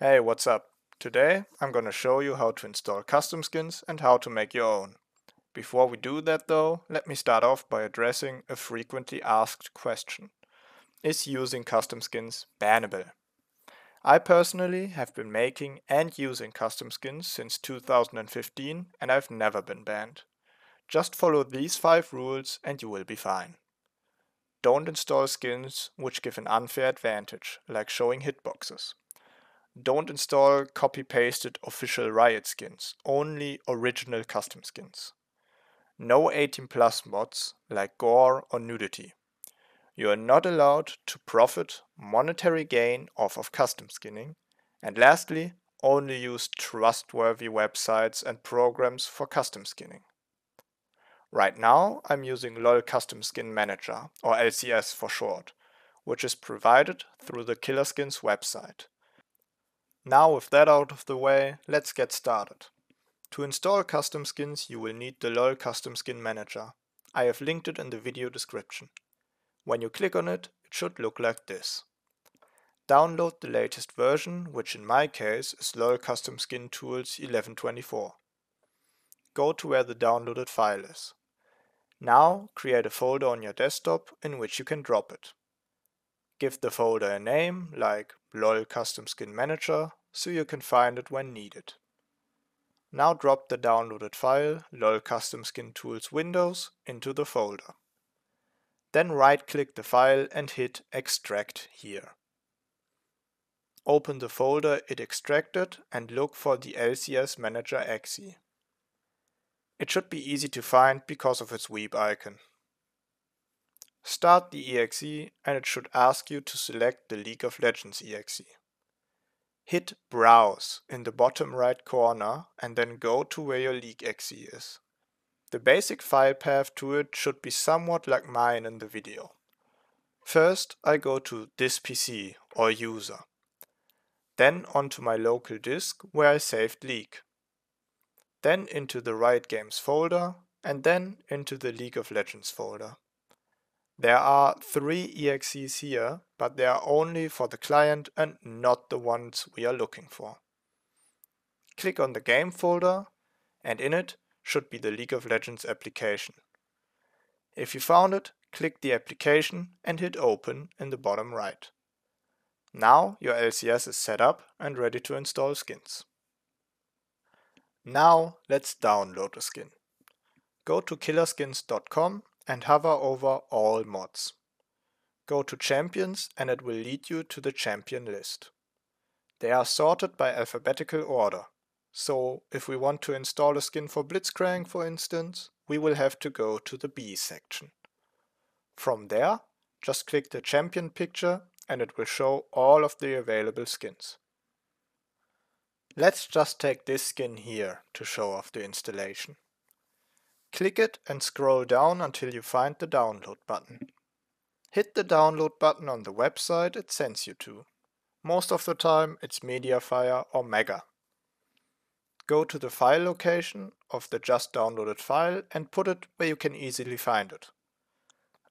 Hey, what's up? Today I'm gonna show you how to install custom skins and how to make your own. Before we do that though, let me start off by addressing a frequently asked question. Is using custom skins bannable? I personally have been making and using custom skins since 2015 and I've never been banned. Just follow these 5 rules and you will be fine. Don't install skins which give an unfair advantage, like showing hitboxes. Don't install copy-pasted official Riot skins, only original custom skins. No 18 plus mods like gore or nudity. You are not allowed to profit monetary gain off of custom skinning. And lastly, only use trustworthy websites and programs for custom skinning. Right now I'm using LOL Custom Skin Manager, or LCS for short, which is provided through the Killer Skins website. Now with that out of the way, let's get started. To install custom skins you will need the LOL Custom Skin Manager. I have linked it in the video description. When you click on it, it should look like this. Download the latest version, which in my case is LOL Custom Skin Tools 1124. Go to where the downloaded file is. Now create a folder on your desktop in which you can drop it. Give the folder a name like LOL Custom Skin Manager so you can find it when needed. Now drop the downloaded file LOL Custom Skin Tools Windows into the folder. Then right click the file and hit extract here. Open the folder it extracted and look for the LCS Manager exe. It should be easy to find because of its weep icon. Start the exe and it should ask you to select the League of Legends exe. Hit Browse in the bottom right corner and then go to where your League exe is. The basic file path to it should be somewhat like mine in the video. First I go to this PC or user. Then onto my local disk where I saved League then into the Riot Games folder, and then into the League of Legends folder. There are three exes here, but they are only for the client and not the ones we are looking for. Click on the game folder, and in it should be the League of Legends application. If you found it, click the application and hit open in the bottom right. Now your LCS is set up and ready to install skins. Now let's download a skin. Go to killerskins.com and hover over all mods. Go to champions and it will lead you to the champion list. They are sorted by alphabetical order. So if we want to install a skin for Blitzcrank for instance, we will have to go to the B section. From there, just click the champion picture and it will show all of the available skins. Let's just take this skin here to show off the installation. Click it and scroll down until you find the download button. Hit the download button on the website it sends you to. Most of the time it's Mediafire or Mega. Go to the file location of the just downloaded file and put it where you can easily find it.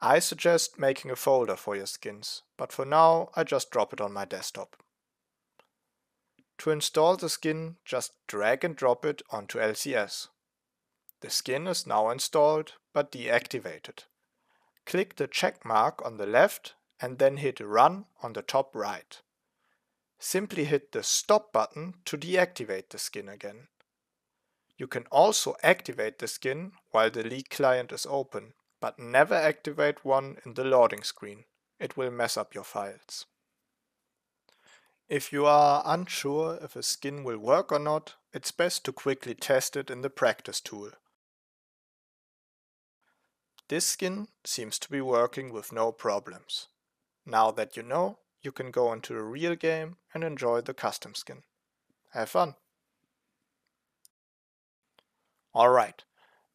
I suggest making a folder for your skins, but for now I just drop it on my desktop. To install the skin, just drag and drop it onto LCS. The skin is now installed, but deactivated. Click the check mark on the left and then hit Run on the top right. Simply hit the Stop button to deactivate the skin again. You can also activate the skin while the League client is open, but never activate one in the loading screen. It will mess up your files. If you are unsure if a skin will work or not, it's best to quickly test it in the practice tool. This skin seems to be working with no problems. Now that you know, you can go into the real game and enjoy the custom skin. Have fun! Alright,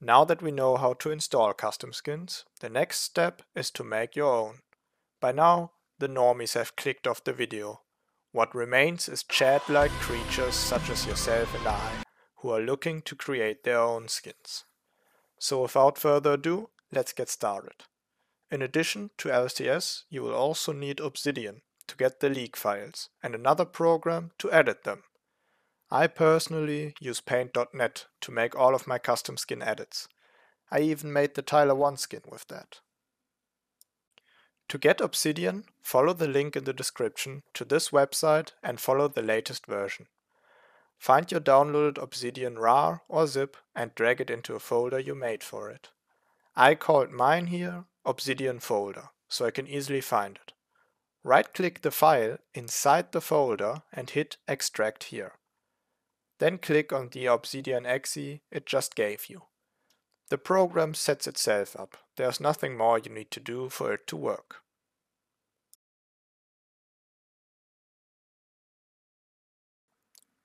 now that we know how to install custom skins, the next step is to make your own. By now, the normies have clicked off the video, what remains is chat-like creatures such as yourself and I, who are looking to create their own skins. So without further ado, let's get started. In addition to LCS, you will also need Obsidian, to get the League files and another program to edit them. I personally use paint.net to make all of my custom skin edits. I even made the Tyler 1 skin with that. To get Obsidian, follow the link in the description to this website and follow the latest version. Find your downloaded Obsidian RAR or zip and drag it into a folder you made for it. I called mine here Obsidian folder, so I can easily find it. Right-click the file inside the folder and hit Extract here. Then click on the Obsidian exe it just gave you. The program sets itself up. There's nothing more you need to do for it to work.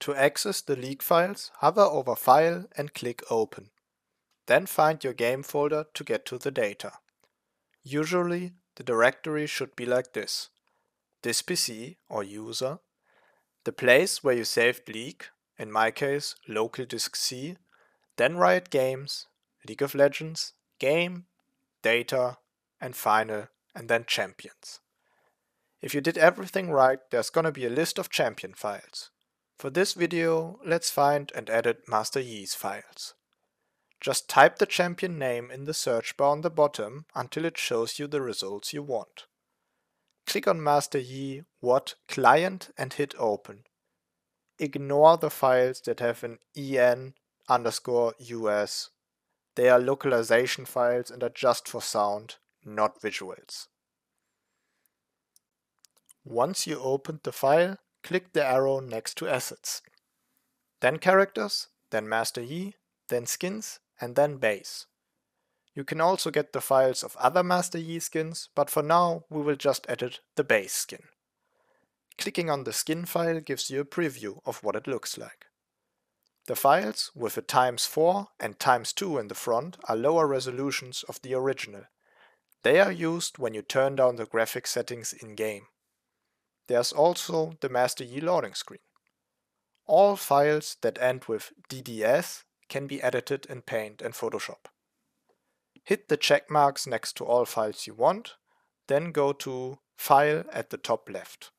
To access the League files, hover over File and click Open. Then find your game folder to get to the data. Usually, the directory should be like this. This PC or user, the place where you saved League, in my case local disk C, then Riot Games, League of Legends, Game, Data, and Final, and then Champions. If you did everything right, there's gonna be a list of champion files. For this video, let's find and edit Master Yi's files. Just type the champion name in the search bar on the bottom until it shows you the results you want. Click on Master Yi wad client and hit open. Ignore the files that have an en underscore us. They are localization files and are just for sound, not visuals. Once you opened the file, click the arrow next to Assets. Then Characters, then Master Yi, then Skins, and then base. You can also get the files of other Master Yi skins, but for now we will just edit the base skin. Clicking on the skin file gives you a preview of what it looks like. The files with a times 4 and times 2 in the front are lower resolutions of the original. They are used when you turn down the graphic settings in-game. There's also the Master Yi loading screen. All files that end with DDS can be edited in Paint and Photoshop. Hit the check marks next to all files you want, then go to File at the top left.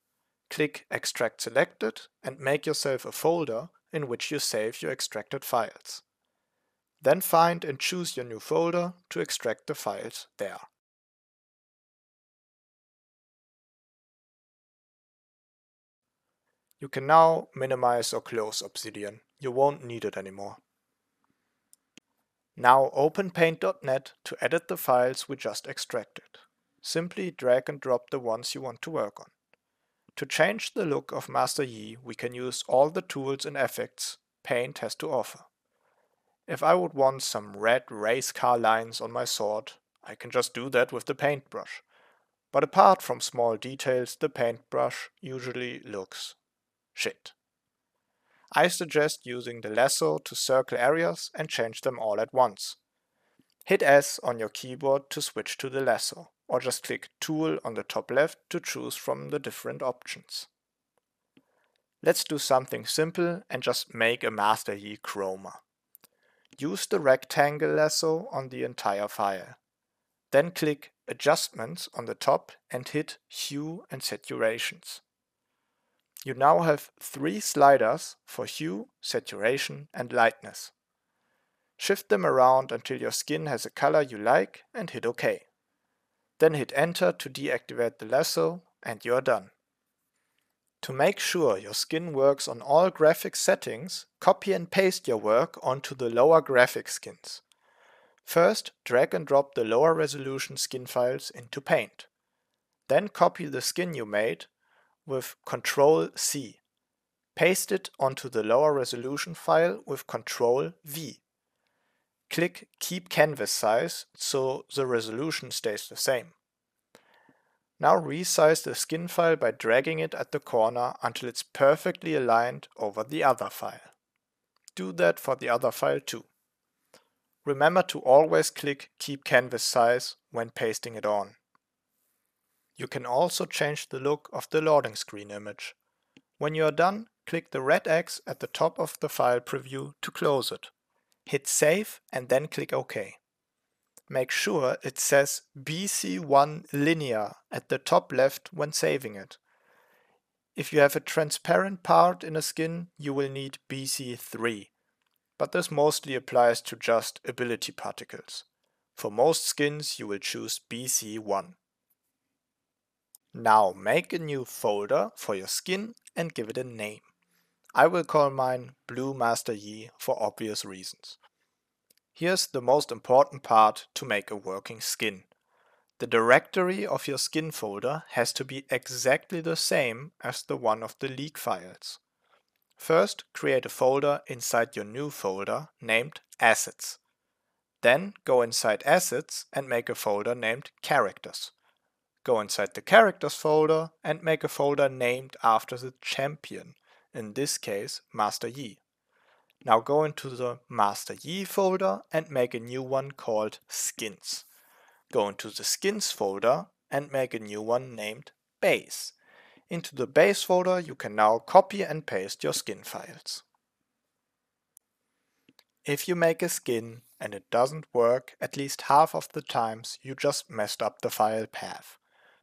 Click Extract Selected and make yourself a folder in which you save your extracted files. Then find and choose your new folder to extract the files there. You can now minimize or close Obsidian. You won't need it anymore. Now open paint.net to edit the files we just extracted. Simply drag and drop the ones you want to work on. To change the look of Master Yi, we can use all the tools and effects Paint has to offer. If I would want some red race car lines on my sword, I can just do that with the paintbrush. But apart from small details, the paintbrush usually looks shit. I suggest using the lasso to circle areas and change them all at once. Hit S on your keyboard to switch to the lasso, or just click Tool on the top left to choose from the different options. Let's do something simple and just make a Master Yi chroma. Use the rectangle lasso on the entire file. Then click Adjustments on the top and hit Hue and Saturations. You now have three sliders for hue, saturation and lightness. Shift them around until your skin has a color you like and hit OK. Then hit enter to deactivate the lasso and you're done. To make sure your skin works on all graphic settings, copy and paste your work onto the lower graphic skins. First, drag and drop the lower resolution skin files into Paint. Then copy the skin you made with Ctrl C. Paste it onto the lower resolution file with Ctrl V. Click Keep Canvas Size so the resolution stays the same. Now resize the skin file by dragging it at the corner until it's perfectly aligned over the other file. Do that for the other file too. Remember to always click Keep Canvas Size when pasting it on. You can also change the look of the loading screen image. When you are done, click the red X at the top of the file preview to close it. Hit Save and then click OK. Make sure it says BC1 Linear at the top left when saving it. If you have a transparent part in a skin, you will need BC3, but this mostly applies to just ability particles. For most skins you will choose BC1. Now make a new folder for your skin and give it a name. I will call mine Blue Master Yi for obvious reasons. Here's the most important part to make a working skin. The directory of your skin folder has to be exactly the same as the one of the League files. First, create a folder inside your new folder named Assets. Then go inside Assets and make a folder named Characters. Go inside the Characters folder and make a folder named after the champion, in this case Master Yi. Now go into the Master Yi folder and make a new one called Skins. Go into the Skins folder and make a new one named Base. Into the base folder you can now copy and paste your skin files. If you make a skin and it doesn't work at least half of the times you just messed up the file path.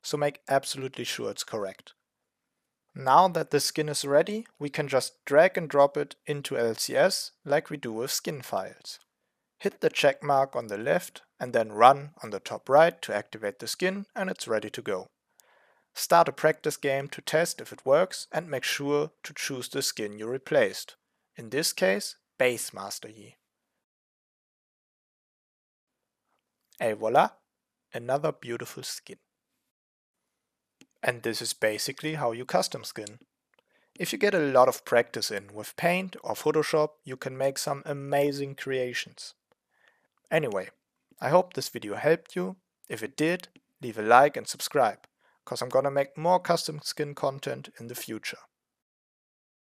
So make absolutely sure it's correct. Now that the skin is ready, we can just drag and drop it into LCS like we do with skin files. Hit the check mark on the left and then run on the top right to activate the skin and it's ready to go. Start a practice game to test if it works and make sure to choose the skin you replaced. In this case, Base Master Yi. Et voila! Another beautiful skin. And this is basically how you custom skin. If you get a lot of practice in with Paint or Photoshop, you can make some amazing creations. Anyway, I hope this video helped you. If it did, leave a like and subscribe cause I'm gonna make more custom skin content in the future.